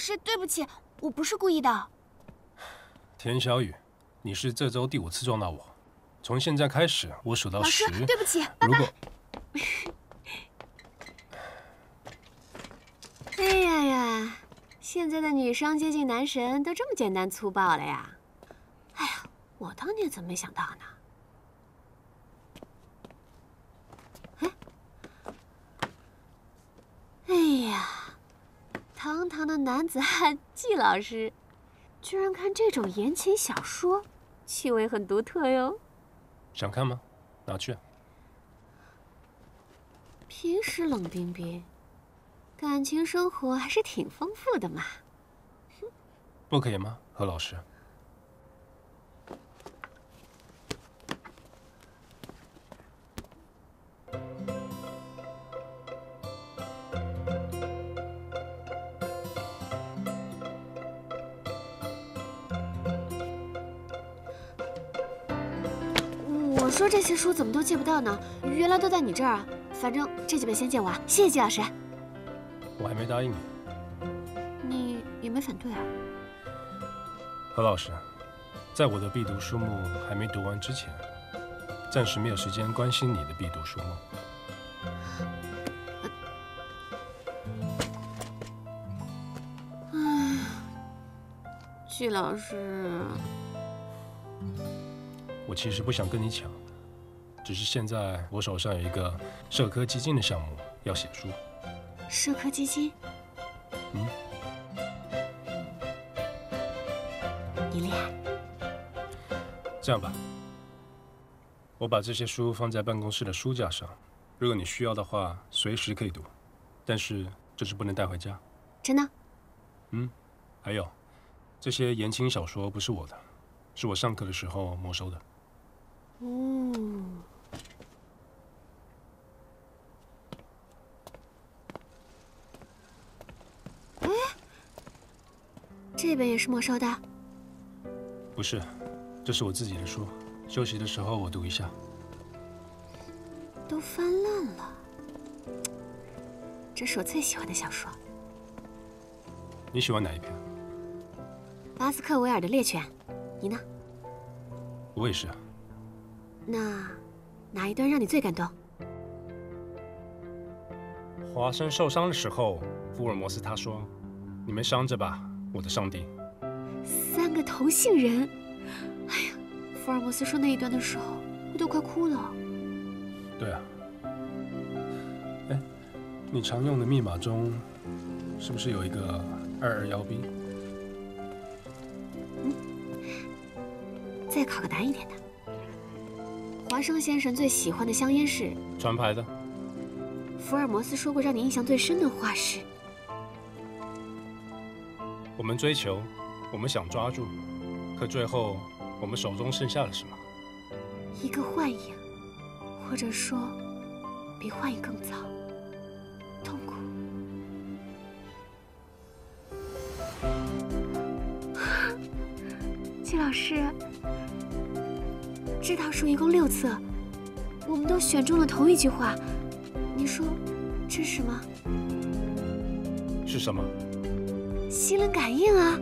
师，对不起，我不是故意的。田小雨，你是这周第五次撞到我，从现在开始，我数到十。老师，对不起，拜拜。哎呀呀，现在的女生接近男神都这么简单粗暴了呀！哎呀，我当年怎么没想到呢？哎呀，堂堂的男子汉季老师，居然看这种言情小说，气味很独特哟。想看吗？拿去。啊平时冷冰冰，感情生活还是挺丰富的嘛。不可以吗，何老师？我说这些书怎么都借不到呢？原来都在你这儿啊！反正这几本先借我，谢谢季老师。我还没答应你。你也没反对啊？何老师，在我的必读书目还没读完之前，暂时没有时间关心你的必读书目。唉，季老师。我其实不想跟你抢，只是现在我手上有一个社科基金的项目要写书。社科基金？嗯。你厉害。这样吧，我把这些书放在办公室的书架上，如果你需要的话，随时可以读。但是这是不能带回家。真的？嗯。还有，这些言情小说不是我的，是我上课的时候没收的。哦，哎，这本也是没收的？不是，这是我自己的书，休息的时候我读一下。都翻烂了，这是我最喜欢的小说。你喜欢哪一篇？巴斯克维尔的猎犬，你呢？我也是。那哪一段让你最感动？华生受伤的时候，福尔摩斯他说：“你们伤着吧，我的上帝。”三个同性人，哎呀，福尔摩斯说那一段的时候，我都快哭了。对啊，哎，你常用的密码中，是不是有一个二二幺 B？嗯，再考个难一点的。华生先生最喜欢的香烟是船牌的。福尔摩斯说过让你印象最深的话是：我们追求，我们想抓住，可最后我们手中剩下了什么？一个幻影，或者说比幻影更糟，痛苦。季老师。这套书一共六册，我们都选中了同一句话，你说这是什么？是什么？心灵感应啊！